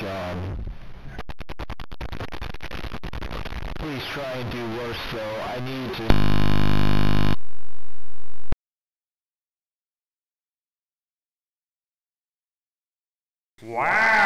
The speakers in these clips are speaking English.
job. Um, please try and do worse though. I need to... Wow!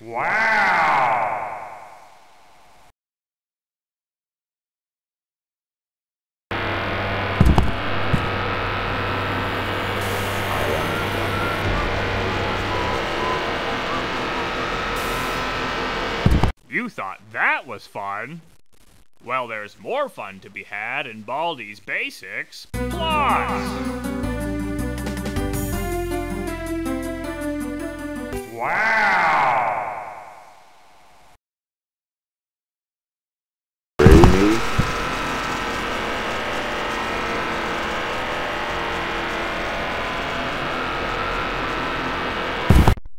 Wow! You thought that was fun? Well, there's more fun to be had in Baldi's Basics Plus! Wow!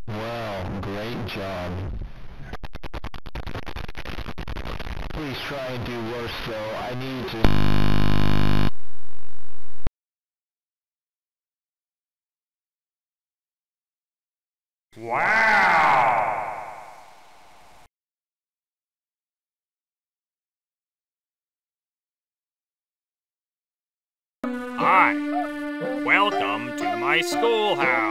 Well, great job. Please try and do worse though. I need to... Wow! Hi, welcome to my schoolhouse.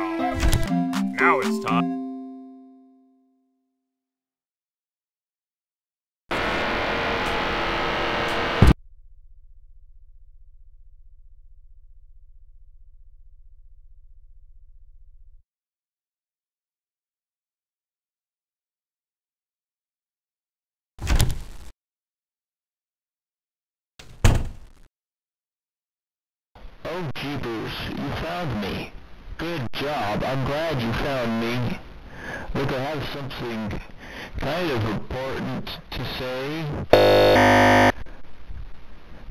Oh jeepers, you found me. Good job. I'm glad you found me. Look, I have something kind of important to say.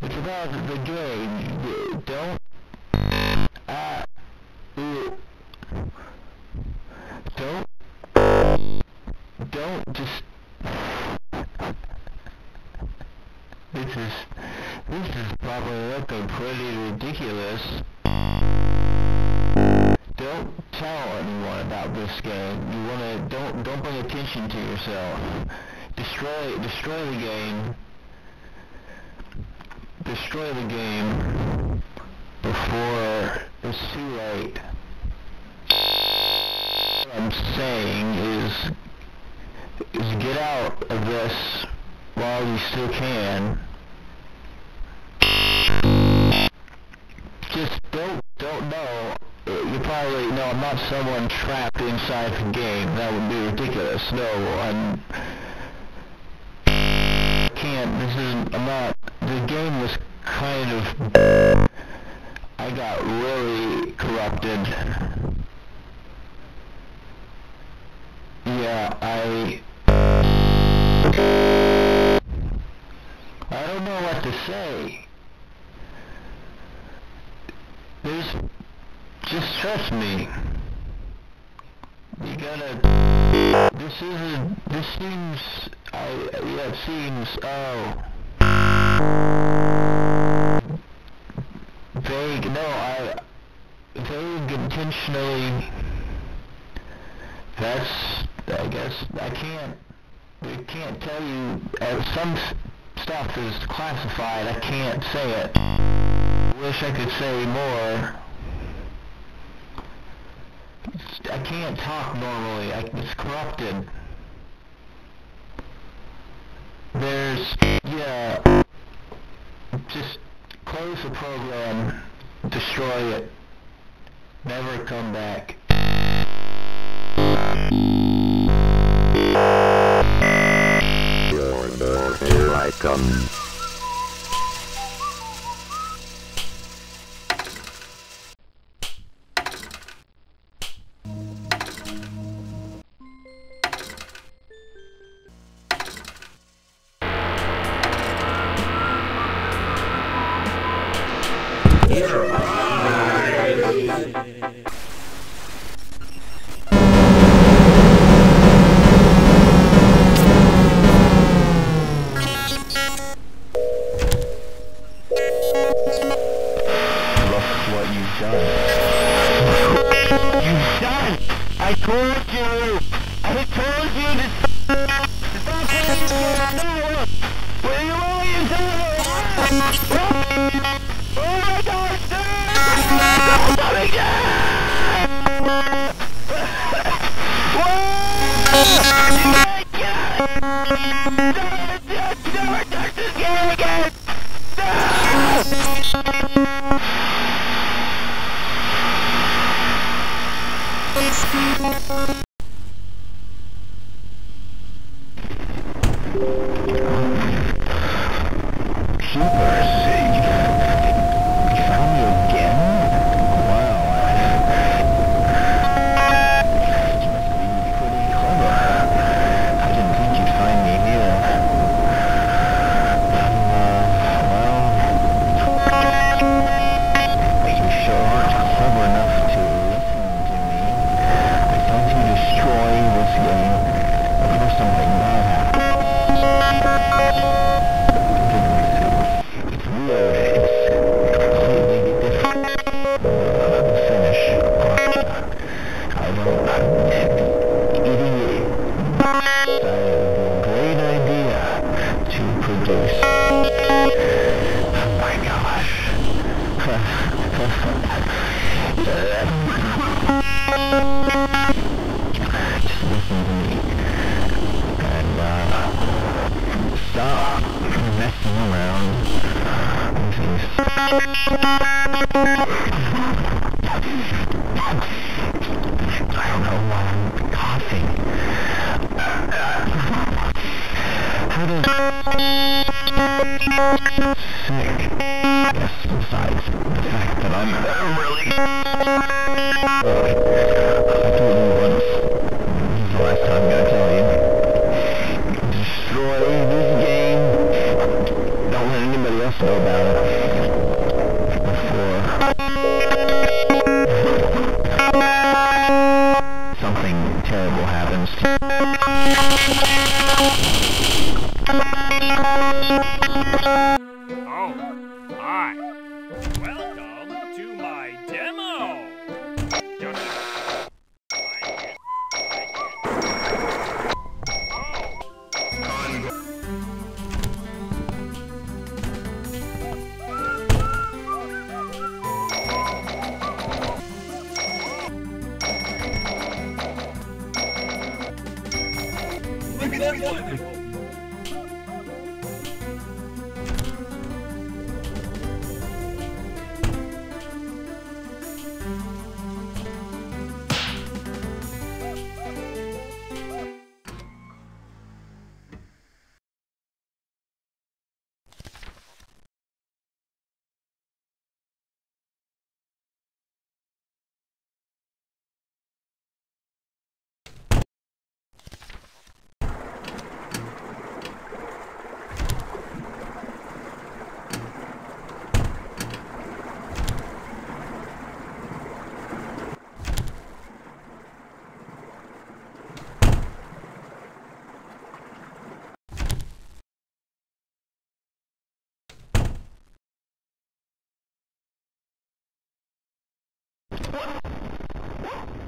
It's about the game. Don't... Uh... Don't... Don't just... This is... This is probably looking pretty ridiculous. Don't tell anyone about this game. You wanna don't don't bring attention to yourself. Destroy destroy the game. Destroy the game before it's too late. What I'm saying is is get out of this while you still can. Just don't don't know. You probably no. I'm not someone trapped inside the game. That would be ridiculous. No, I'm. Can't. This is. I'm not. The game was kind of. I got really corrupted. Yeah, I. I don't know what to say. There's, just trust me. You gotta This isn't, this seems, I, yeah, it seems, oh. Vague, no, I, vague intentionally, that's, I guess, I can't, I can't tell you, uh, some stuff is classified, I can't say it. Wish I could say more. I can't talk normally, I, it's corrupted. There's, yeah, just close the program, destroy it, never come back. Here I come. To. Oh my gosh. Just listen to me. And, uh, stop messing around with these terrible happens.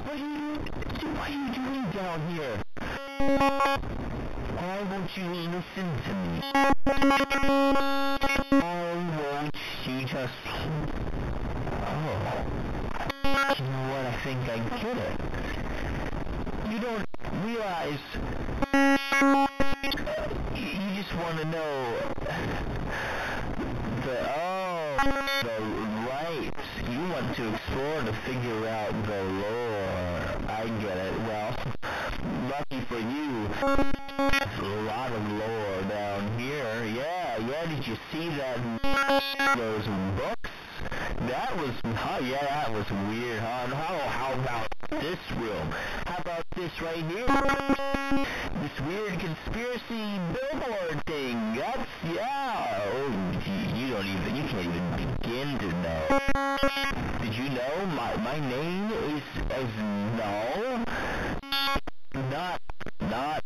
What are you doing down here? Why won't you listen to me? Why won't you just... Oh. You know what? I think I get it. You don't realize... You just want to know... The... Oh... The. You want to explore to figure out the lore. I get it. Well, lucky for you, there's a lot of lore down here. Yeah, yeah, did you see that? Those books? That was, oh yeah, that was weird, huh? How, how about this room? How about this right here? This weird conspiracy billboard thing. That's, yeah. Oh, you don't even, you can't even begin to know. Did you know my, my name is, is Null? Not, not,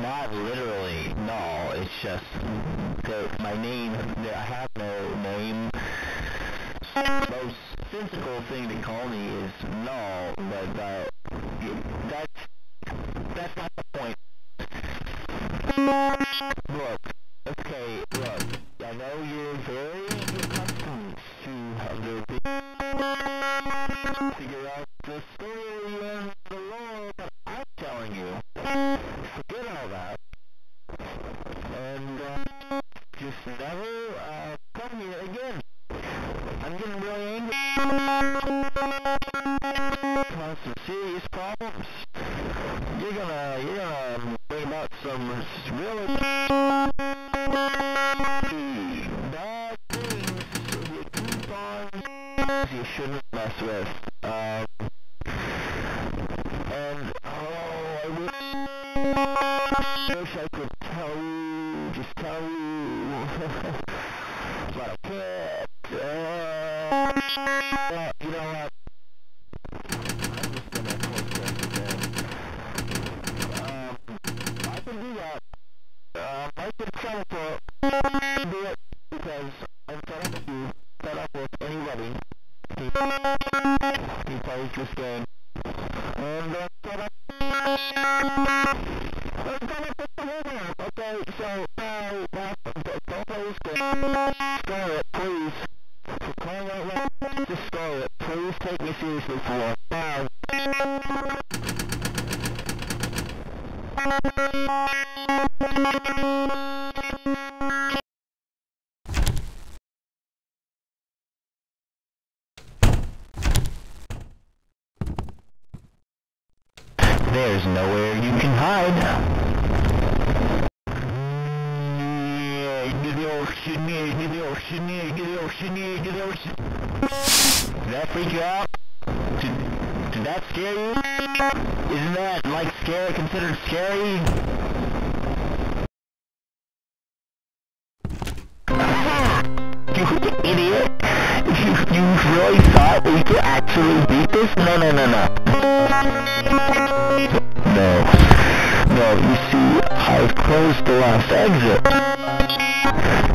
not literally Null. It's just, the, my name, I have no name. Most physical thing to call me is Null, but, uh, that's, that's not the point. Look, I know you're very ocean, into the ocean. Did that freak you out? Did, did that scare you? Isn't that, like, scary, considered scary? you idiot! You, you really thought we could actually beat this? No, no, no, no. No. No, you see, I've closed the last exit.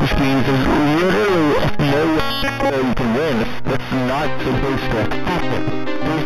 Which means there's literally no way you can win. That's not supposed to happen.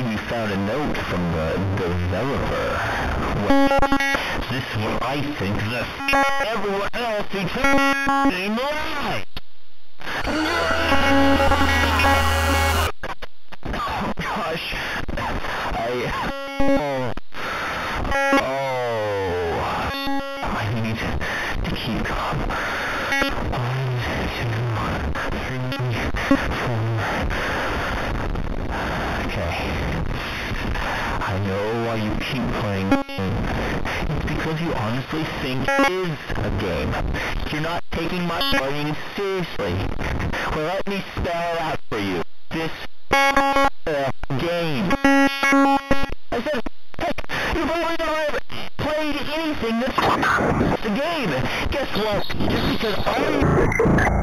You found a note from the developer. Well, this is what I think the everyone else thinks in life. Oh gosh, I oh oh keep playing. It's because you honestly think it is a game. You're not taking my warning seriously. Well, let me spell out for you. This uh, game. I said, you've only never played anything that's the game. Guess what? Just because I'm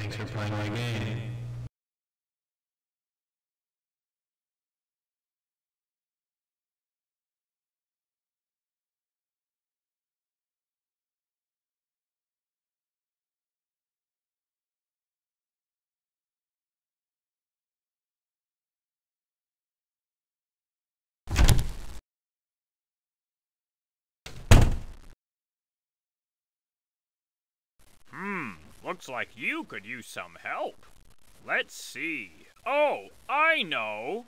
Thanks for playing my game. Looks like you could use some help. Let's see. Oh, I know!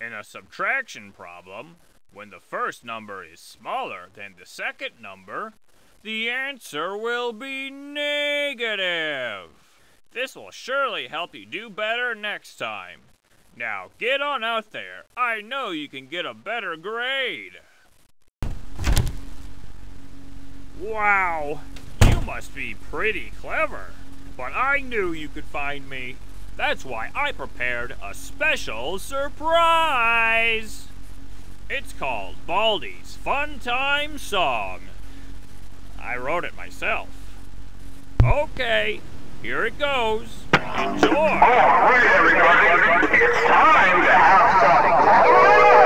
In a subtraction problem, when the first number is smaller than the second number, the answer will be negative. This will surely help you do better next time. Now get on out there. I know you can get a better grade. Wow, you must be pretty clever. But I knew you could find me. That's why I prepared a special surprise. It's called Baldi's Fun Time Song. I wrote it myself. Okay, here it goes. Enjoy. Alright, everybody, it's time to have fun!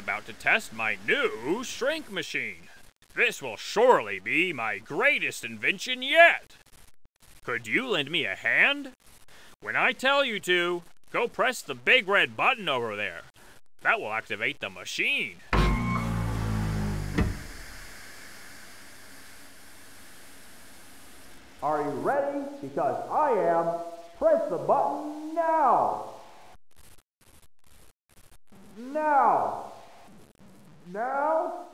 About to test my new shrink machine. This will surely be my greatest invention yet. Could you lend me a hand? When I tell you to, go press the big red button over there. That will activate the machine. Are you ready? Because I am. Press the button now. Now. Now.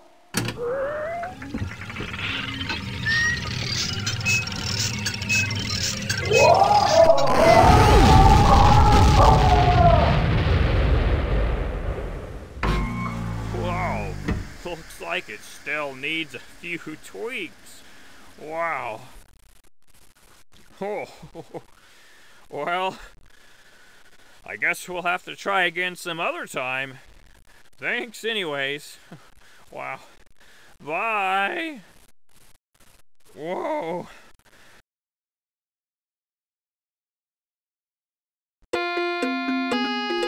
Whoa, looks like it still needs a few tweaks. Wow. Oh, well, I guess we'll have to try again some other time. Thanks, anyways. Wow. Bye. Whoa.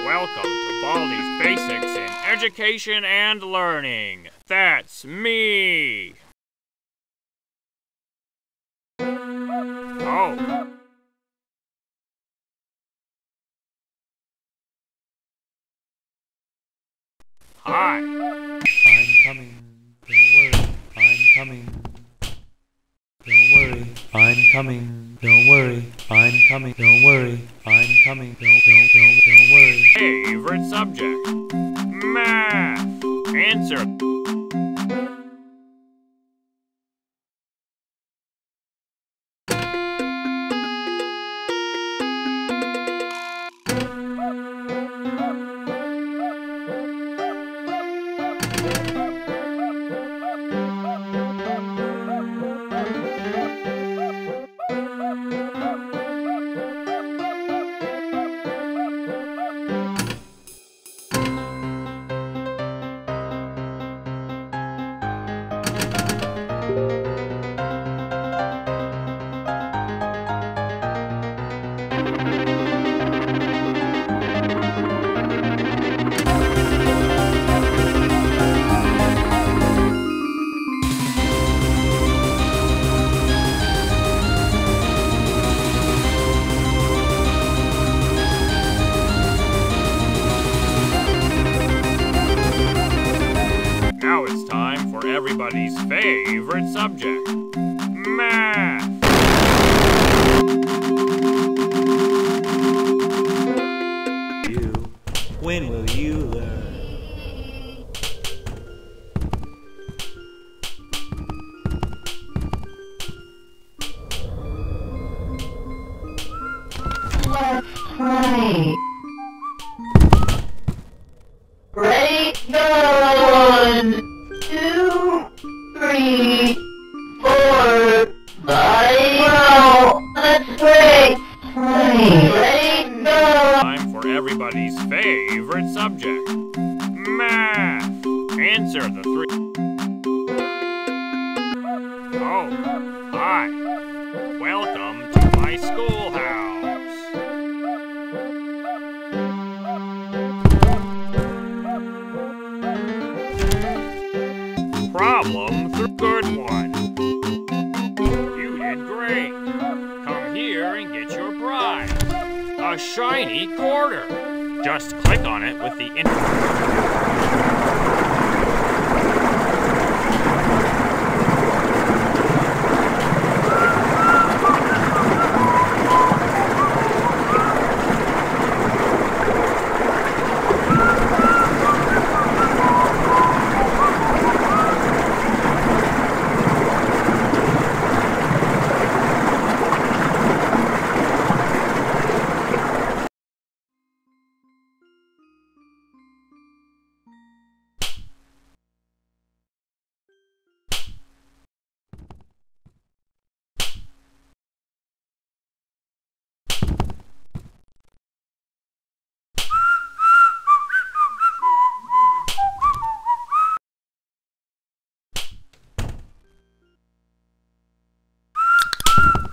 Welcome to Baldi's Basics in Education and Learning. That's me. Oh. Hi. I'm coming. Don't worry. I'm coming. Don't worry. I'm coming. Don't worry. I'm coming. Don't worry. I'm coming. Don't don't don't don't worry. Favorite subject? Math. Answer. Everybody's favorite subject. Math. Hi. Welcome to my schoolhouse. Problem th- good one. You did great. Come here and get your prize. A shiny quarter. Just click on it with the in-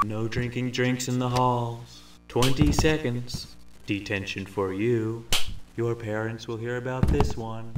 No drinking drinks in the halls. 20 seconds. Detention for you. Your parents will hear about this one.